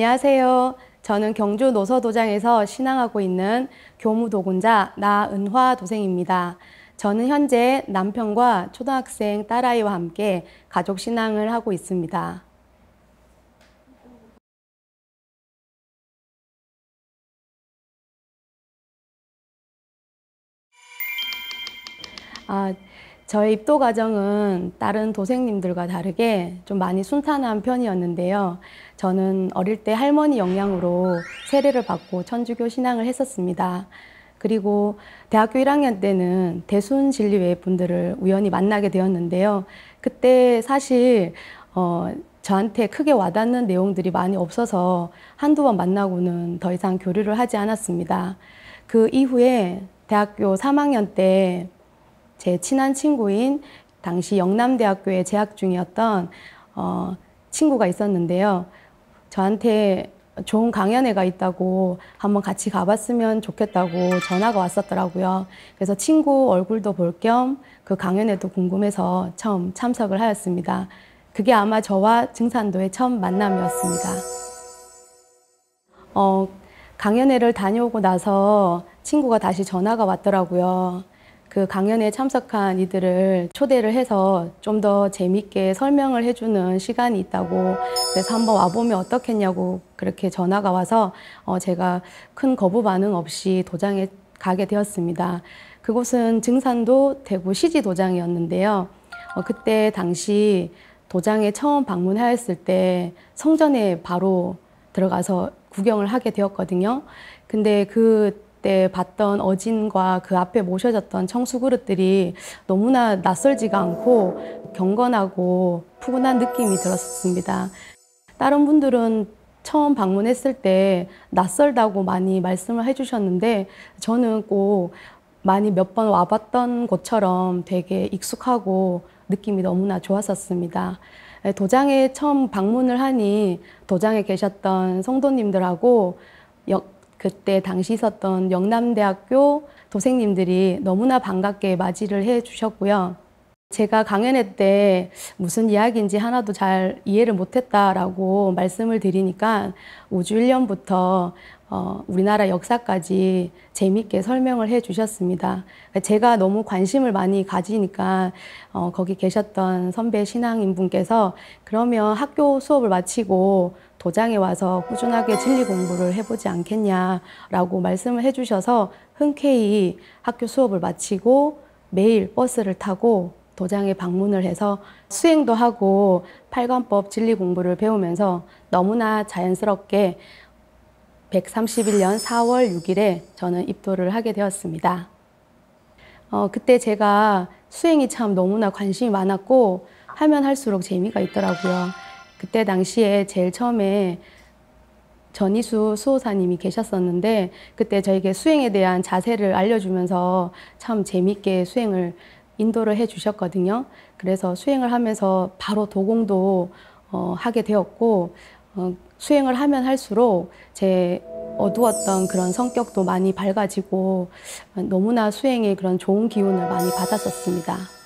안녕하세요. 저는 경주 노서도장에서 신앙하고 있는 교무도군자 나은화 도생입니다. 저는 현재 남편과 초등학생 딸아이와 함께 가족 신앙을 하고 있습니다. 아, 저의 입도 과정은 다른 도생님들과 다르게 좀 많이 순탄한 편이었는데요. 저는 어릴 때 할머니 영향으로 세례를 받고 천주교 신앙을 했었습니다. 그리고 대학교 1학년 때는 대순 진리회 분들을 우연히 만나게 되었는데요. 그때 사실 어, 저한테 크게 와닿는 내용들이 많이 없어서 한두 번 만나고는 더 이상 교류를 하지 않았습니다. 그 이후에 대학교 3학년 때 제 친한 친구인 당시 영남대학교에 재학 중이었던 어, 친구가 있었는데요. 저한테 좋은 강연회가 있다고 한번 같이 가봤으면 좋겠다고 전화가 왔었더라고요. 그래서 친구 얼굴도 볼 겸 그 강연회도 궁금해서 처음 참석을 하였습니다. 그게 아마 저와 증산도의 처음 만남이었습니다. 어, 강연회를 다녀오고 나서 친구가 다시 전화가 왔더라고요. 그 강연에 참석한 이들을 초대를 해서 좀 더 재밌게 설명을 해주는 시간이 있다고 그래서 한번 와보면 어떻겠냐고 그렇게 전화가 와서 어 제가 큰 거부 반응 없이 도장에 가게 되었습니다. 그곳은 증산도 대구 시지 도장이었는데요. 어 그때 당시 도장에 처음 방문하였을 때 성전에 바로 들어가서 구경을 하게 되었거든요. 근데 그 때 봤던 어진과 그 앞에 모셔졌던 청수 그릇들이 너무나 낯설지가 않고 경건하고 푸근한 느낌이 들었습니다. 다른 분들은 처음 방문했을 때 낯설다고 많이 말씀을 해주셨는데 저는 꼭 많이 몇 번 와봤던 곳처럼 되게 익숙하고 느낌이 너무나 좋았었습니다. 도장에 처음 방문을 하니 도장에 계셨던 성도님들하고 그때 당시 있었던 영남대학교 도생님들이 너무나 반갑게 맞이를 해 주셨고요. 제가 강연회 때 무슨 이야기인지 하나도 잘 이해를 못했다라고 말씀을 드리니까 우주 1년부터 어, 우리나라 역사까지 재밌게 설명을 해 주셨습니다. 제가 너무 관심을 많이 가지니까 어, 거기 계셨던 선배 신앙인 분께서 그러면 학교 수업을 마치고 도장에 와서 꾸준하게 진리 공부를 해보지 않겠냐라고 말씀을 해주셔서 흔쾌히 학교 수업을 마치고 매일 버스를 타고 도장에 방문을 해서 수행도 하고 팔관법 진리 공부를 배우면서 너무나 자연스럽게 131년 4월 6일에 저는 입도를 하게 되었습니다. 어, 그때 제가 수행이 참 너무나 관심이 많았고 하면 할수록 재미가 있더라고요. 그때 당시에 제일 처음에 전희수 수호사님이 계셨었는데 그때 저에게 수행에 대한 자세를 알려주면서 참 재밌게 수행을 인도를 해 주셨거든요. 그래서 수행을 하면서 바로 도공도 어, 하게 되었고 어, 수행을 하면 할수록 제 어두웠던 그런 성격도 많이 밝아지고 너무나 수행에 그런 좋은 기운을 많이 받았었습니다.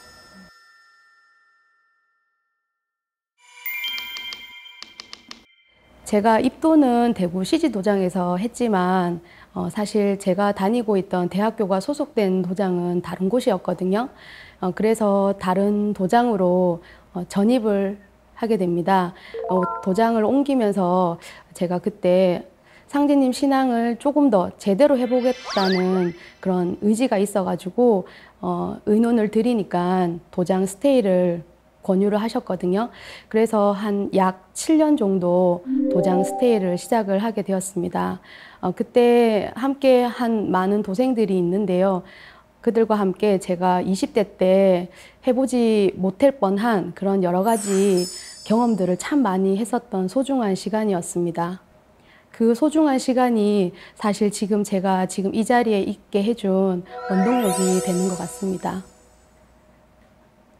제가 입도는 대구 시지 도장에서 했지만 어, 사실 제가 다니고 있던 대학교가 소속된 도장은 다른 곳이었거든요. 어, 그래서 다른 도장으로 어, 전입을 하게 됩니다. 어, 도장을 옮기면서 제가 그때 상진님 신앙을 조금 더 제대로 해보겠다는 그런 의지가 있어가지고 어, 의논을 드리니까 도장 스테이를 권유를 하셨거든요. 그래서 한 약 7년 정도 도장 스테이를 시작을 하게 되었습니다. 어, 그때 함께 한 많은 도생들이 있는데요. 그들과 함께 제가 20대 때 해보지 못할 뻔한 그런 여러 가지 경험들을 참 많이 했었던 소중한 시간이었습니다. 그 소중한 시간이 사실 지금 제가 지금 이 자리에 있게 해준 원동력이 되는 것 같습니다.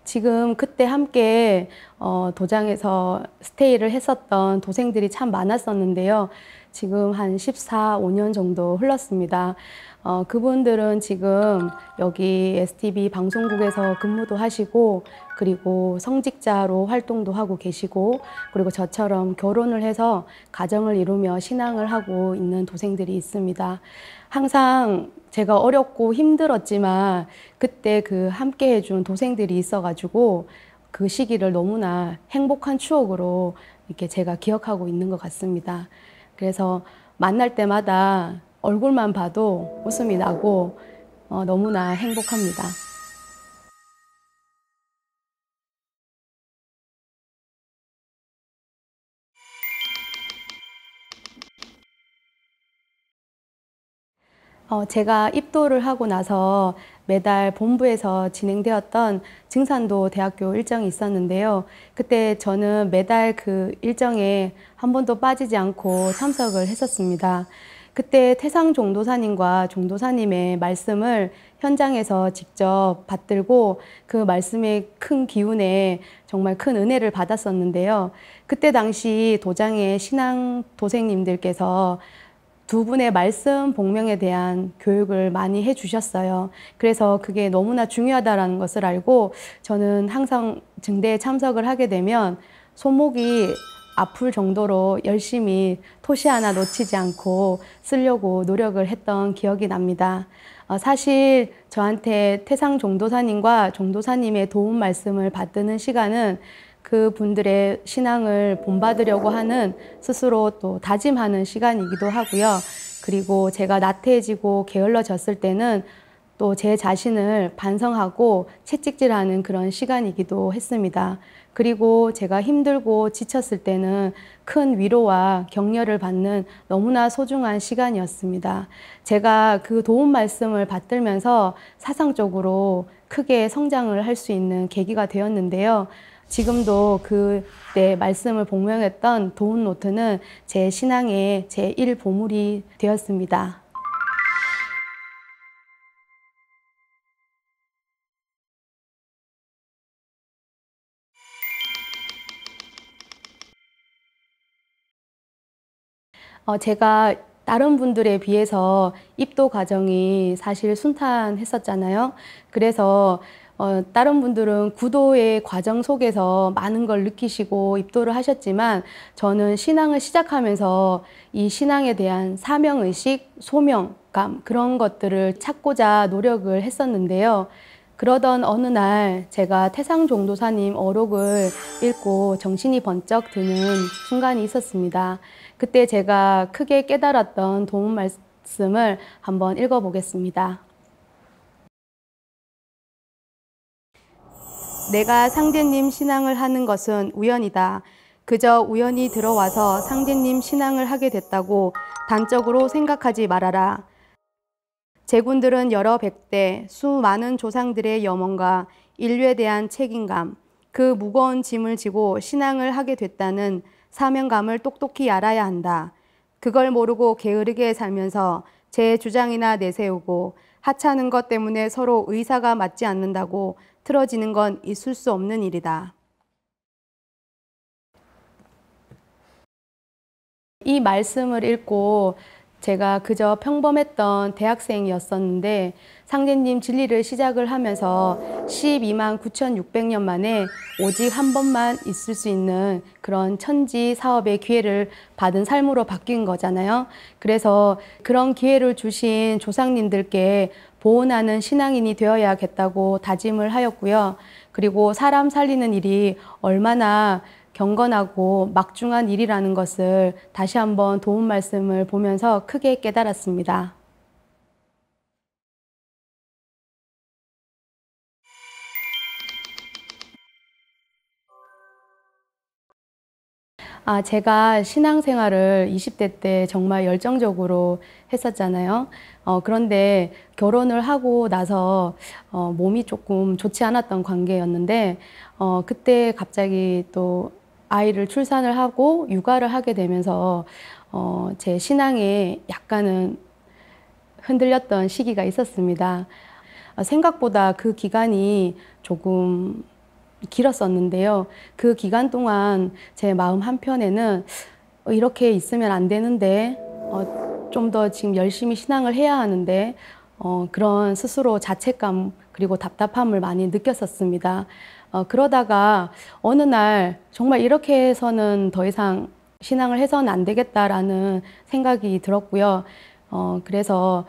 지금 그때 함께 어, 도장에서 스테이를 했었던 도생들이 참 많았었는데요. 지금 한 14, 5년 정도 흘렀습니다. 어, 그분들은 지금 여기 STV 방송국에서 근무도 하시고 그리고 성직자로 활동도 하고 계시고 그리고 저처럼 결혼을 해서 가정을 이루며 신앙을 하고 있는 도생들이 있습니다. 항상 제가 어렵고 힘들었지만 그때 그 함께 해준 도생들이 있어가지고 그 시기를 너무나 행복한 추억으로 이렇게 제가 기억하고 있는 것 같습니다. 그래서 만날 때마다 얼굴만 봐도 웃음이 나고 어, 너무나 행복합니다. 어, 제가 입도를 하고 나서 매달 본부에서 진행되었던 증산도 대학교 일정이 있었는데요. 그때 저는 매달 그 일정에 한 번도 빠지지 않고 참석을 했었습니다. 그때 태상 종도사님과 종도사님의 말씀을 현장에서 직접 받들고 그 말씀의 큰 기운에 정말 큰 은혜를 받았었는데요. 그때 당시 도장의 신앙 도생님들께서 두 분의 말씀 복명에 대한 교육을 많이 해 주셨어요. 그래서 그게 너무나 중요하다라는 것을 알고 저는 항상 증대에 참석을 하게 되면 손목이 아플 정도로 열심히 토시 하나 놓치지 않고 쓰려고 노력을 했던 기억이 납니다. 어, 사실 저한테 태상 종도사님과 종도사님의 도움 말씀을 받드는 시간은 그 분들의 신앙을 본받으려고 하는 스스로 또 다짐하는 시간이기도 하고요. 그리고 제가 나태해지고 게을러졌을 때는 또 제 자신을 반성하고 채찍질하는 그런 시간이기도 했습니다. 그리고 제가 힘들고 지쳤을 때는 큰 위로와 격려를 받는 너무나 소중한 시간이었습니다. 제가 그 도움 말씀을 받들면서 사상적으로 크게 성장을 할 수 있는 계기가 되었는데요. 지금도 그때 말씀을 복명했던 도운 노트는 제 신앙의 제1 보물이 되었습니다. 어, 제가 다른 분들에 비해서 입도 과정이 사실 순탄했었잖아요. 그래서 어, 다른 분들은 구도의 과정 속에서 많은 걸 느끼시고 입도를 하셨지만 저는 신앙을 시작하면서 이 신앙에 대한 사명의식, 소명감 그런 것들을 찾고자 노력을 했었는데요. 그러던 어느 날 제가 태상 종도사님 어록을 읽고 정신이 번쩍 드는 순간이 있었습니다. 그때 제가 크게 깨달았던 도움 말씀을 한번 읽어보겠습니다. 내가 상제님 신앙을 하는 것은 우연이다. 그저 우연히 들어와서 상제님 신앙을 하게 됐다고 단적으로 생각하지 말아라. 제군들은 여러 백대, 수많은 조상들의 염원과 인류에 대한 책임감, 그 무거운 짐을 지고 신앙을 하게 됐다는 사명감을 똑똑히 알아야 한다. 그걸 모르고 게으르게 살면서 제 주장이나 내세우고 하찮은 것 때문에 서로 의사가 맞지 않는다고 틀어지는 건 있을 수 없는 일이다. 이 말씀을 읽고 제가 그저 평범했던 대학생이었었는데 상제님 진리를 시작을 하면서 12만 9,600년 만에 오직 한 번만 있을 수 있는 그런 천지 사업의 기회를 받은 삶으로 바뀐 거잖아요. 그래서 그런 기회를 주신 조상님들께 보온하는 신앙인이 되어야겠다고 다짐을 하였고요. 그리고 사람 살리는 일이 얼마나 경건하고 막중한 일이라는 것을 다시 한번 도움 말씀을 보면서 크게 깨달았습니다. 아, 제가 신앙생활을 20대 때 정말 열정적으로 했었잖아요. 어, 그런데 결혼을 하고 나서 어, 몸이 조금 좋지 않았던 관계였는데, 어, 그때 갑자기 또 아이를 출산을 하고 육아를 하게 되면서 어, 제 신앙에 약간은 흔들렸던 시기가 있었습니다. 어, 생각보다 그 기간이 조금 길었었는데요. 그 기간 동안 제 마음 한편에는 어, 이렇게 있으면 안 되는데 어, 좀 더 지금 열심히 신앙을 해야 하는데 어, 그런 스스로 자책감 그리고 답답함을 많이 느꼈었습니다. 어, 그러다가 어느 날 정말 이렇게 해서는 더 이상 신앙을 해서는 안 되겠다라는 생각이 들었고요. 어, 그래서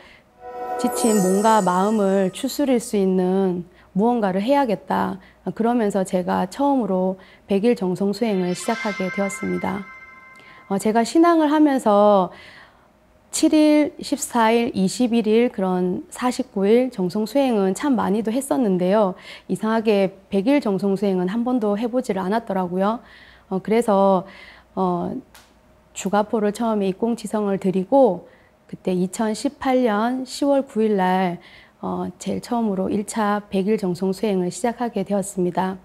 지친 몸과 마음을 추스릴 수 있는 무언가를 해야겠다. 그러면서 제가 처음으로 100일 정성 수행을 시작하게 되었습니다. 어, 제가 신앙을 하면서 7일, 14일, 21일 그런 49일 정성 수행은 참 많이도 했었는데요. 이상하게 100일 정성 수행은 한 번도 해보지를 않았더라고요. 어, 그래서 어, 주가포를 처음에 입공지성을 드리고 그때 2018년 10월 9일 날 어, 제일 처음으로 1차 100일 정성 수행을 시작하게 되었습니다.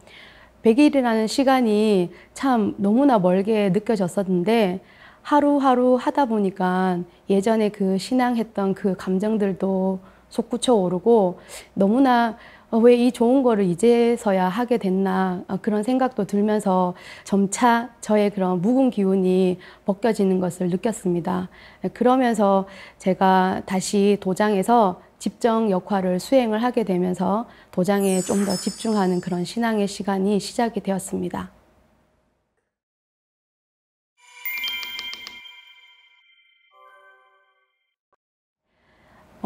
100일이라는 시간이 참 너무나 멀게 느껴졌었는데 하루하루 하다 보니까 예전에 그 신앙했던 그 감정들도 솟구쳐 오르고 너무나 어, 왜이 좋은 거를 이제서야 하게 됐나 어, 그런 생각도 들면서 점차 저의 그런 묵은 기운이 벗겨지는 것을 느꼈습니다. 그러면서 제가 다시 도장에서 집정 역할을 수행을 하게 되면서 도장에 좀 더 집중하는 그런 신앙의 시간이 시작이 되었습니다.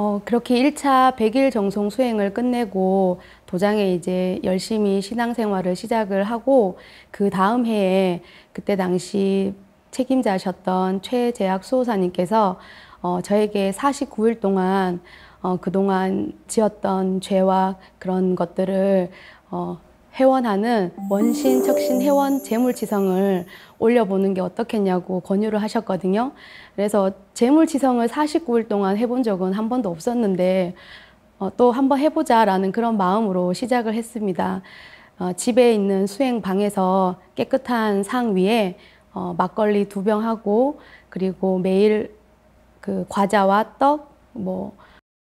어, 그렇게 1차 100일 정송 수행을 끝내고 도장에 이제 열심히 신앙생활을 시작을 하고 그 다음 해에 그때 당시 책임자셨던 최재학 수호사님께서 어, 저에게 49일 동안 어, 그동안 지었던 죄와 그런 것들을 어, 회원하는 원신, 척신, 회원, 재물지성을 올려보는 게 어떻겠냐고 권유를 하셨거든요. 그래서 재물지성을 49일 동안 해본 적은 한 번도 없었는데 어, 또 한번 해보자 라는 그런 마음으로 시작을 했습니다. 어, 집에 있는 수행방에서 깨끗한 상 위에 어, 막걸리 두 병 하고 그리고 매일 그 과자와 떡, 뭐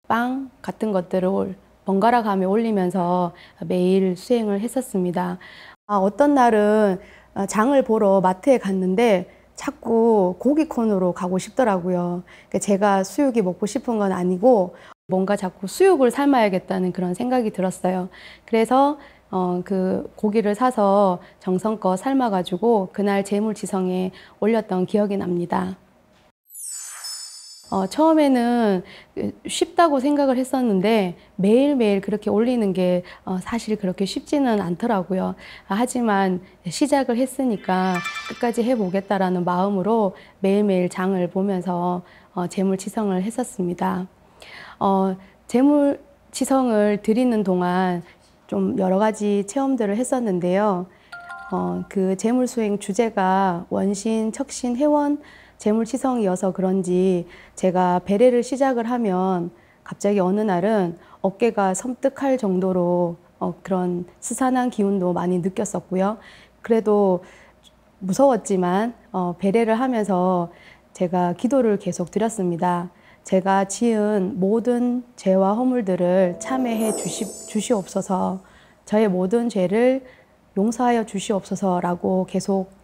빵 같은 것들을 번갈아 가며 올리면서 매일 수행을 했었습니다. 아, 어떤 날은 어, 장을 보러 마트에 갔는데 자꾸 고기 콘으로 가고 싶더라고요. 그러니까 제가 수육이 먹고 싶은 건 아니고 뭔가 자꾸 수육을 삶아야겠다는 그런 생각이 들었어요. 그래서 어, 그 고기를 사서 정성껏 삶아가지고 그날 재물지성에 올렸던 기억이 납니다. 어, 처음에는 쉽다고 생각을 했었는데 매일매일 그렇게 올리는 게 어, 사실 그렇게 쉽지는 않더라고요. 아, 하지만 시작을 했으니까 끝까지 해보겠다라는 마음으로 매일매일 장을 보면서 어, 재물치성을 했었습니다. 어, 재물치성을 드리는 동안 좀 여러 가지 체험들을 했었는데요. 어, 그 재물수행 주제가 원신, 척신, 회원, 재물치성이어서 그런지 제가 배례를 시작을 하면 갑자기 어느 날은 어깨가 섬뜩할 정도로 어, 그런 스산한 기운도 많이 느꼈었고요. 그래도 무서웠지만 어, 배례를 하면서 제가 기도를 계속 드렸습니다. 제가 지은 모든 죄와 허물들을 참회해 주시, 주시옵소서 저의 모든 죄를 용서하여 주시옵소서라고 계속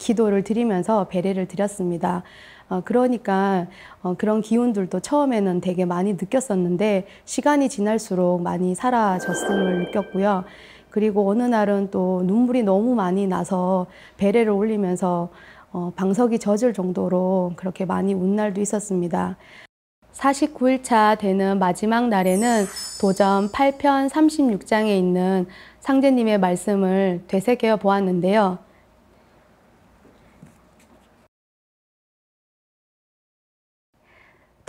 기도를 드리면서 배례를 드렸습니다. 어, 그러니까 어, 그런 기운들도 처음에는 되게 많이 느꼈었는데 시간이 지날수록 많이 사라졌음을 느꼈고요. 그리고 어느 날은 또 눈물이 너무 많이 나서 배례를 올리면서 어, 방석이 젖을 정도로 그렇게 많이 운 날도 있었습니다. 49일차 되는 마지막 날에는 도전 8편 36장에 있는 상제님의 말씀을 되새겨 보았는데요.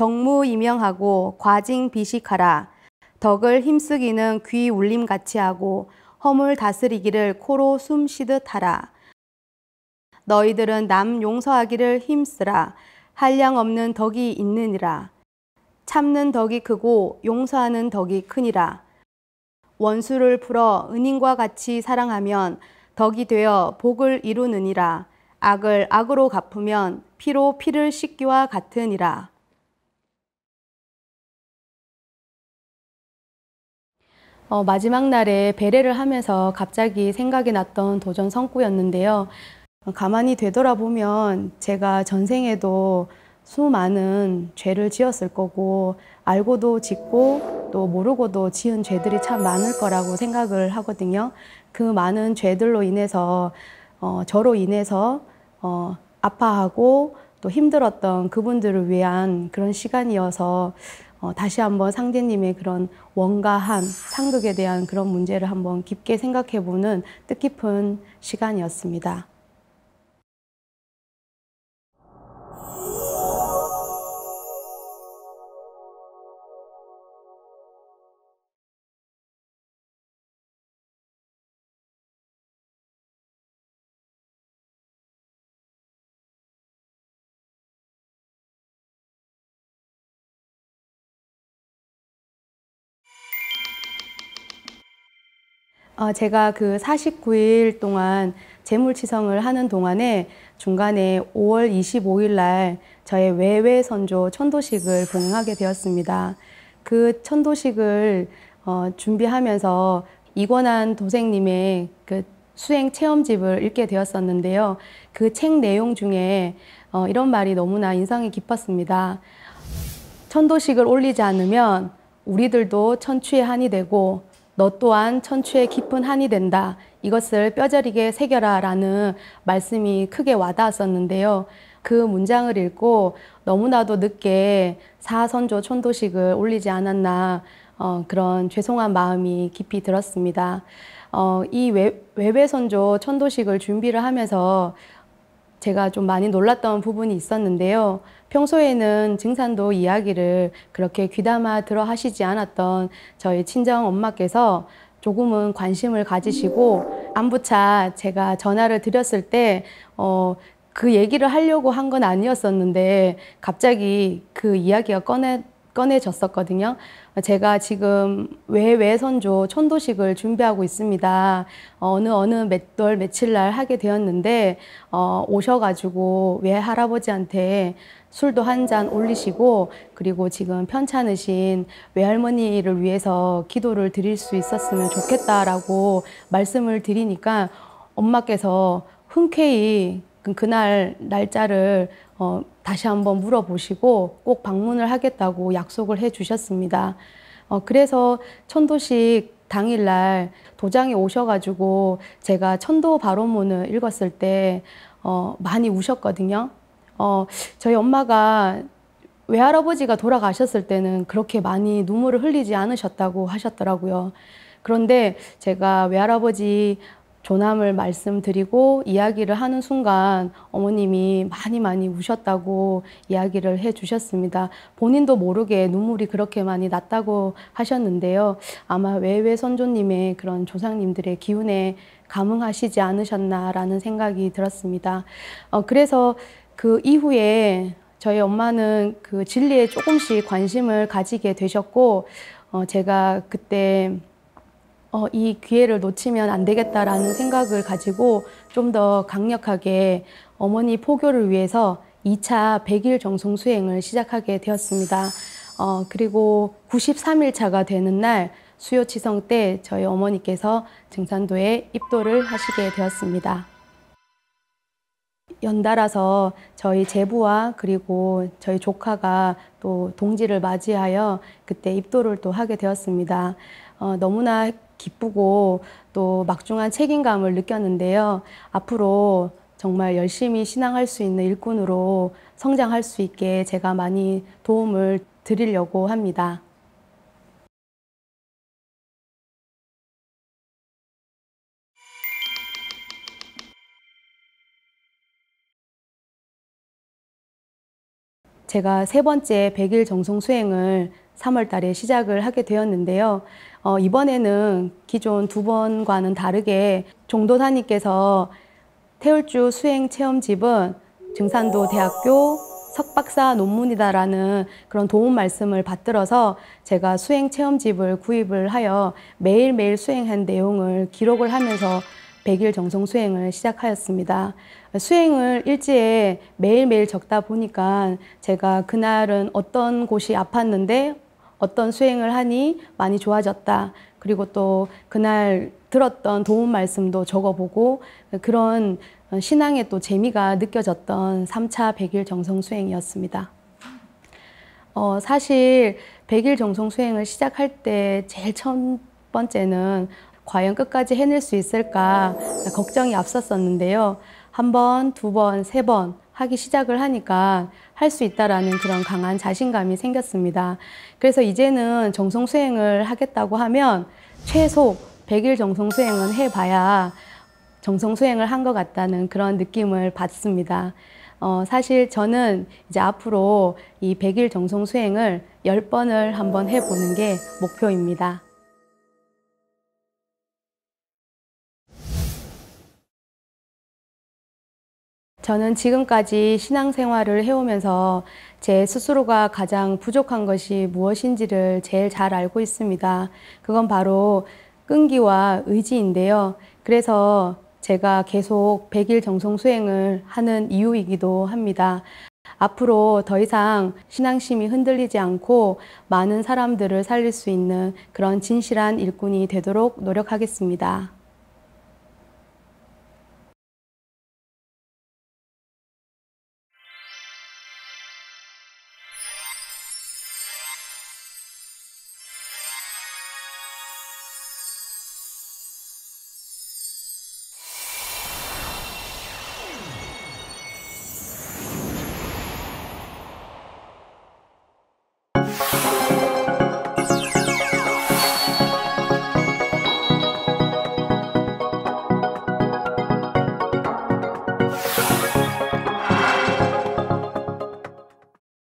덕무 이명하고 과징 비식하라. 덕을 힘쓰기는 귀 울림 같이 하고 허물 다스리기를 코로 숨 쉬듯 하라. 너희들은 남 용서하기를 힘쓰라. 한량 없는 덕이 있느니라. 참는 덕이 크고 용서하는 덕이 크니라. 원수를 풀어 은인과 같이 사랑하면 덕이 되어 복을 이루느니라. 악을 악으로 갚으면 피로 피를 씻기와 같으니라. 어, 마지막 날에 배례를 하면서 갑자기 생각이 났던 도전 성구였는데요. 어, 가만히 되돌아보면 제가 전생에도 수많은 죄를 지었을 거고 알고도 짓고 또 모르고도 지은 죄들이 참 많을 거라고 생각을 하거든요. 그 많은 죄들로 인해서 어, 저로 인해서 어, 아파하고 또 힘들었던 그분들을 위한 그런 시간이어서 어, 다시 한번 상대님의 그런 원가함, 상극에 대한 그런 문제를 한번 깊게 생각해보는 뜻깊은 시간이었습니다. 어, 제가 그 49일 동안 재물치성을 하는 동안에 중간에 5월 25일 날 저의 외외 선조 천도식을 봉행하게 되었습니다. 그 천도식을 어, 준비하면서 이권한 도생님의 그 수행 체험집을 읽게 되었었는데요. 그 책 내용 중에 어, 이런 말이 너무나 인상이 깊었습니다. 천도식을 올리지 않으면 우리들도 천추의 한이 되고 너 또한 천추의 깊은 한이 된다. 이것을 뼈저리게 새겨라 라는 말씀이 크게 와닿았었는데요. 그 문장을 읽고 너무나도 늦게 사선조 촌도식을 올리지 않았나 어, 그런 죄송한 마음이 깊이 들었습니다. 어, 이 외, 외배선조 천도식을 준비를 하면서 제가 좀 많이 놀랐던 부분이 있었는데요. 평소에는 증산도 이야기를 그렇게 귀담아 들어 하시지 않았던 저희 친정 엄마께서 조금은 관심을 가지시고 안부차 제가 전화를 드렸을 때, 어, 그 얘기를 하려고 한 건 아니었었는데 갑자기 그 이야기가 꺼내, 꺼내졌었거든요. 제가 지금 외외선조 천도식을 준비하고 있습니다. 어느 어느 몇월 며칠 날 하게 되었는데 어, 오셔가지고 외 할아버지한테 술도 한 잔 올리시고 그리고 지금 편찮으신 외할머니를 위해서 기도를 드릴 수 있었으면 좋겠다라고 말씀을 드리니까 엄마께서 흔쾌히 그, 그날 날짜를 어, 다시 한번 물어보시고 꼭 방문을 하겠다고 약속을 해 주셨습니다. 어, 그래서 천도식 당일날 도장에 오셔가지고 제가 천도 바로문을 읽었을 때 어, 많이 우셨거든요. 어, 저희 엄마가 외할아버지가 돌아가셨을 때는 그렇게 많이 눈물을 흘리지 않으셨다고 하셨더라고요. 그런데 제가 외할아버지 조남을 말씀드리고 이야기를 하는 순간 어머님이 많이 많이 우셨다고 이야기를 해 주셨습니다. 본인도 모르게 눈물이 그렇게 많이 났다고 하셨는데요. 아마 외외 선조님의 그런 조상님들의 기운에 감흥하시지 않으셨나라는 생각이 들었습니다. 어, 그래서 그 이후에 저희 엄마는 그 진리에 조금씩 관심을 가지게 되셨고, 어, 제가 그때 어, 이 기회를 놓치면 안 되겠다라는 생각을 가지고 좀 더 강력하게 어머니 포교를 위해서 2차 100일 정성 수행을 시작하게 되었습니다. 어, 그리고 93일 차가 되는 날 수요 치성 때 저희 어머니께서 증산도에 입도를 하시게 되었습니다. 연달아서 저희 제부와 그리고 저희 조카가 또 동지를 맞이하여 그때 입도를 또 하게 되었습니다. 어, 너무나 기쁘고 또 막중한 책임감을 느꼈는데요. 앞으로 정말 열심히 신앙할 수 있는 일꾼으로 성장할 수 있게 제가 많이 도움을 드리려고 합니다. 제가 세 번째 100일 정성 수행을 3월 달에 시작을 하게 되었는데요. 어, 이번에는 기존 두 번과는 다르게 종도사님께서 태울주 수행 체험집은 증산도 대학교 석박사 논문이다라는 그런 도움 말씀을 받들어서 제가 수행 체험집을 구입을 하여 매일매일 수행한 내용을 기록을 하면서 100일 정성 수행을 시작하였습니다. 수행을 일지에 매일매일 적다 보니까 제가 그날은 어떤 곳이 아팠는데 어떤 수행을 하니 많이 좋아졌다. 그리고 또 그날 들었던 도움 말씀도 적어보고 그런 신앙의 또 재미가 느껴졌던 3차 100일 정성 수행이었습니다. 어, 사실 100일 정성 수행을 시작할 때 제일 첫 번째는 과연 끝까지 해낼 수 있을까 걱정이 앞섰었는데요. 한 번, 두 번, 세 번 하기 시작을 하니까 할 수 있다라는 그런 강한 자신감이 생겼습니다. 그래서 이제는 정성 수행을 하겠다고 하면 최소 100일 정성 수행은 해봐야 정성 수행을 한 것 같다는 그런 느낌을 받습니다. 어, 사실 저는 이제 앞으로 이 100일 정성 수행을 10번을 한번 해보는 게 목표입니다. 저는 지금까지 신앙생활을 해오면서 제 스스로가 가장 부족한 것이 무엇인지를 제일 잘 알고 있습니다. 그건 바로 끈기와 의지인데요. 그래서 제가 계속 100일 정성 수행을 하는 이유이기도 합니다. 앞으로 더 이상 신앙심이 흔들리지 않고 많은 사람들을 살릴 수 있는 그런 진실한 일꾼이 되도록 노력하겠습니다.